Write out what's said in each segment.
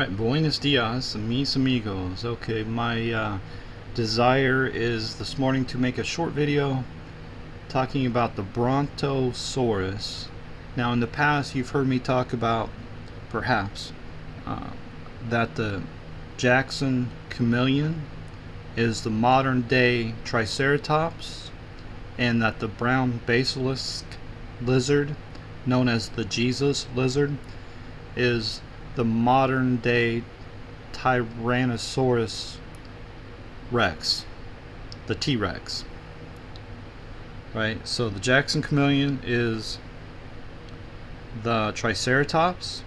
Alright, buenos dias, mis amigos. Okay, my uh, desire is this morning to make a short video talking about the Brontosaurus. Now, in the past, you've heard me talk about, perhaps, uh, that the Jackson chameleon is the modern day Triceratops, and that the brown basilisk lizard, known as the Jesus lizard, is the modern day Tyrannosaurus Rex, the T-Rex. Right, so the Jackson Chameleon is the Triceratops.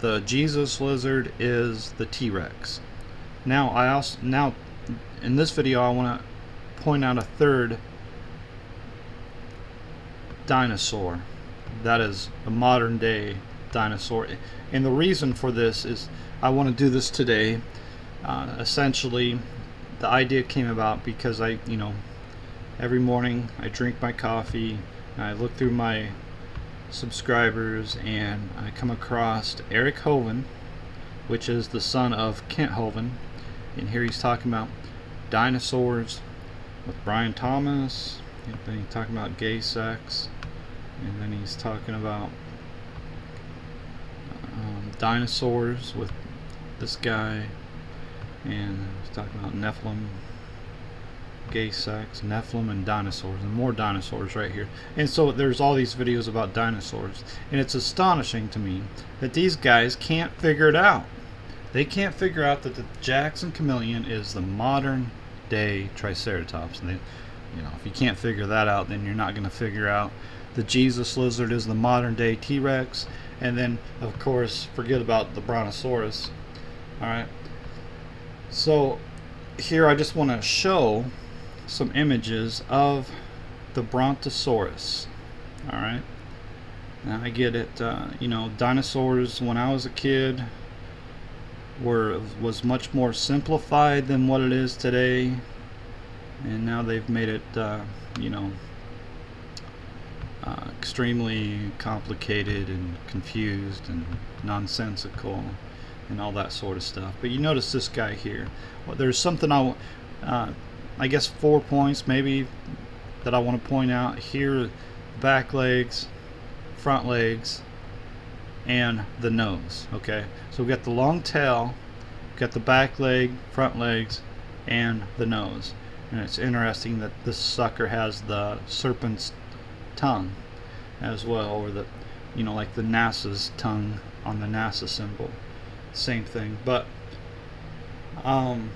The Jesus Lizard is the T-Rex. Now I also now in this video I want to point out a third dinosaur that is a modern day dinosaur. And the reason for this is I want to do this today. Uh, essentially, the idea came about because I, you know, every morning I drink my coffee, I look through my subscribers, and I come across Eric Hovind, which is the son of Kent Hovind. And here he's talking about dinosaurs with Brian Thomas, and then he's talking about gay sex, and then he's talking about dinosaurs with this guy, and he's talking about Nephilim, gay sex, Nephilim, and dinosaurs, and more dinosaurs right here. And so there's all these videos about dinosaurs, and it's astonishing to me that these guys can't figure it out. They can't figure out that the Jackson chameleon is the modern day Triceratops. And they, you know, if you can't figure that out, then you're not going to figure out the Jesus lizard is the modern day T-Rex, and then of course forget about the brontosaurus. All right. So here I just want to show some images of the brontosaurus. All right. Now I get it uh, you know dinosaurs when I was a kid were was much more simplified than what it is today. And now they've made it uh, you know uh, extremely complicated and confused and nonsensical and all that sort of stuff. But you notice this guy here. Well, there's something I, uh, I guess four points maybe that I want to point out here: back legs, front legs, and the nose. Okay, so we got the long tail, got the back leg, front legs, and the nose. And it's interesting that this sucker has the serpent's tongue as well or the you know like the NASA's tongue on the NASA symbol. Same thing. But um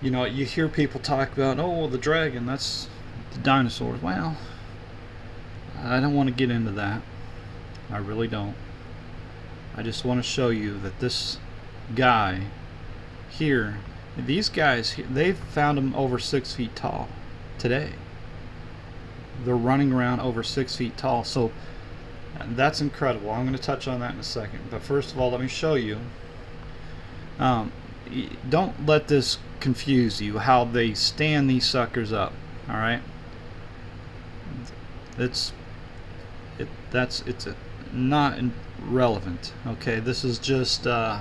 you know you hear people talk about oh the dragon that's the dinosaurs. Well I don't want to get into that. I really don't. I just want to show you that this guy here these guys they've found them over six feet tall today they're running around over six feet tall. So that's incredible. I'm going to touch on that in a second. But first of all, let me show you. Um, don't let this confuse you how they stand these suckers up. All right. It's it that's it's a, not relevant. Okay, this is just uh,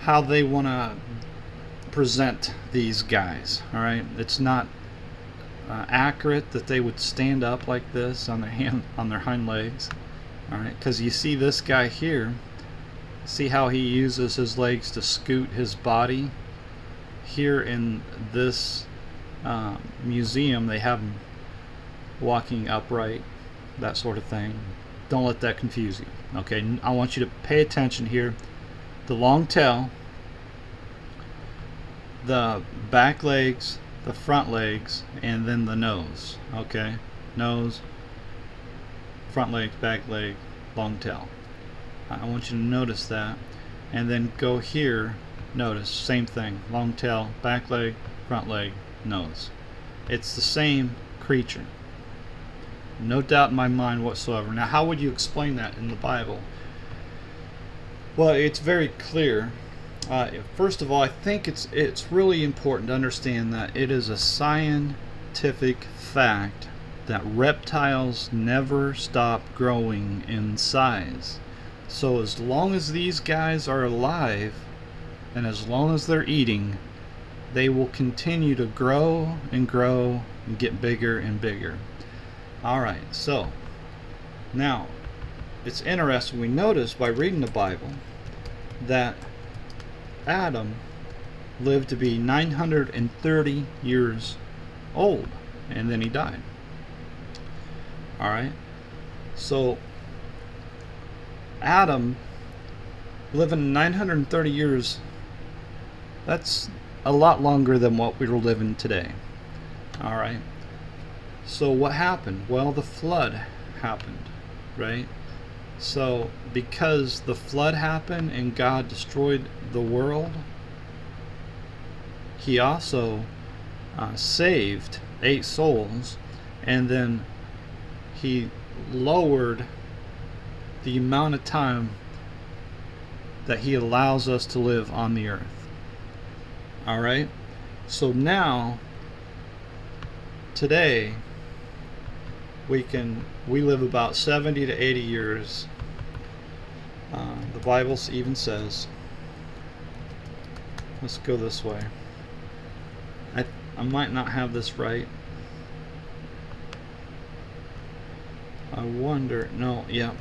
how they want to present these guys. All right, it's not uh, accurate that they would stand up like this on their hand on their hind legs. All right because you see this guy here see how he uses his legs to scoot his body? Here in this uh, museum they have him walking upright that sort of thing. Don't let that confuse you okay? I want you to pay attention here. The long tail the back legs the front legs and then the nose okay? Nose front legs back leg long tail. I want you to notice that. And then go here notice same thing long tail back leg front leg nose. It's the same creature. No doubt in my mind whatsoever. Now how would you explain that in the Bible? Well it's very clear uh, first of all, I think it's it's really important to understand that it is a scientific fact that reptiles never stop growing in size. So as long as these guys are alive, and as long as they're eating, they will continue to grow and grow and get bigger and bigger. Alright, so now it's interesting we notice by reading the Bible that Adam lived to be 930 years old and then he died. Alright, so Adam living 930 years, that's a lot longer than what we're living today. Alright, so what happened? Well, the flood happened, right? So, because the flood happened and God destroyed the world, He also uh, saved eight souls and then He lowered the amount of time that He allows us to live on the earth. Alright? So now, today, we can we live about 70 to 80 years Bible even says let's go this way I, I might not have this right I wonder no yeah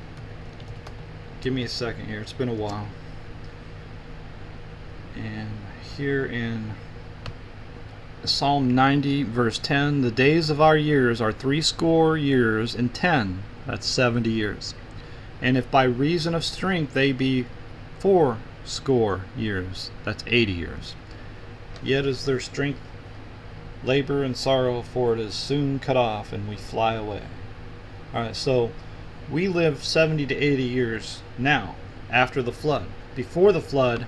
give me a second here it's been a while and here in Psalm 90, verse 10 The days of our years are threescore years and ten. That's 70 years. And if by reason of strength they be fourscore years, that's 80 years. Yet is their strength labor and sorrow, for it is soon cut off, and we fly away. Alright, so we live 70 to 80 years now, after the flood. Before the flood,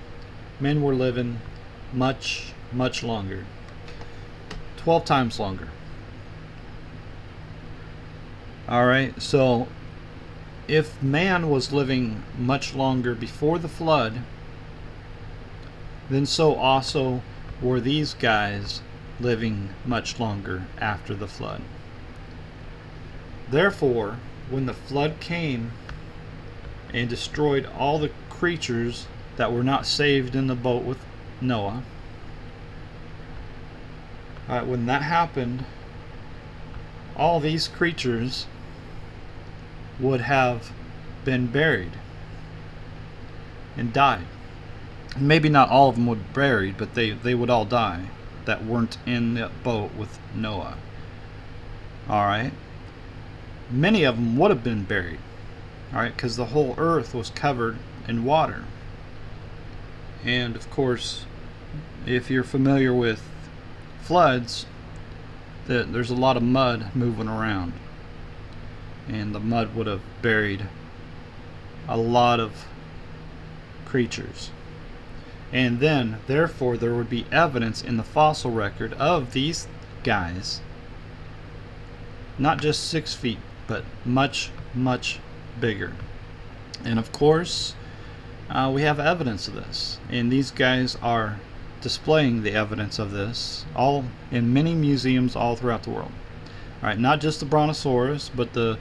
men were living much, much longer. 12 times longer. Alright, so if man was living much longer before the flood, then so also were these guys living much longer after the flood. Therefore, when the flood came and destroyed all the creatures that were not saved in the boat with Noah, uh, when that happened, all these creatures would have been buried and died. Maybe not all of them would be buried, but they, they would all die that weren't in the boat with Noah. Alright? Many of them would have been buried. Alright? Because the whole earth was covered in water. And of course, if you're familiar with floods, that there's a lot of mud moving around. And the mud would have buried a lot of creatures. And then, therefore, there would be evidence in the fossil record of these guys, not just six feet, but much, much bigger. And of course, uh, we have evidence of this. And these guys are displaying the evidence of this all in many museums all throughout the world. All right, not just the Brontosaurus, but the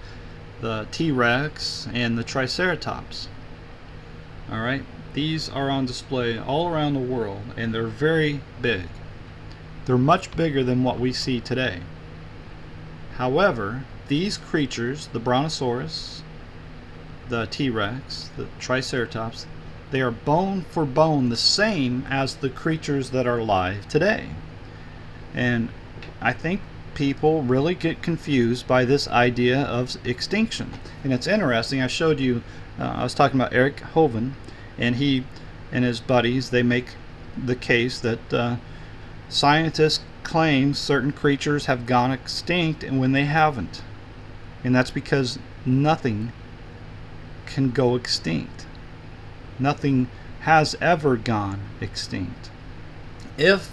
the T-Rex and the Triceratops. All right, these are on display all around the world, and they're very big. They're much bigger than what we see today. However, these creatures, the Brontosaurus, the T-Rex, the Triceratops, they are bone for bone the same as the creatures that are alive today. And I think people really get confused by this idea of extinction. And it's interesting. I showed you, uh, I was talking about Eric Hovind, and he and his buddies, they make the case that uh, scientists claim certain creatures have gone extinct and when they haven't. And that's because nothing can go extinct. Nothing has ever gone extinct. If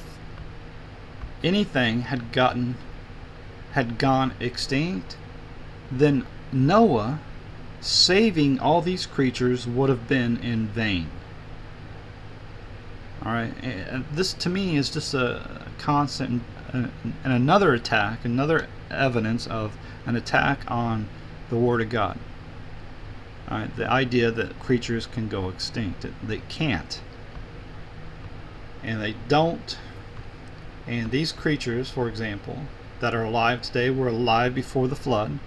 anything had gotten had gone extinct, then Noah saving all these creatures would have been in vain. Alright, and this to me is just a constant and another attack, another evidence of an attack on the Word of God. All right, the idea that creatures can go extinct, they can't, and they don't. And these creatures, for example, that are alive today were alive before the flood.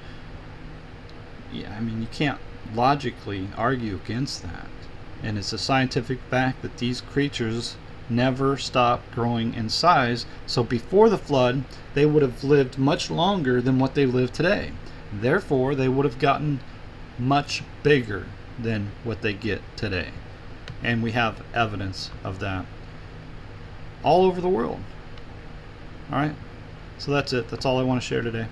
Yeah, I mean you can't logically argue against that. And it's a scientific fact that these creatures never stopped growing in size. So before the flood, they would have lived much longer than what they live today. Therefore, they would have gotten much bigger than what they get today. And we have evidence of that all over the world. All right. So that's it. That's all I want to share today.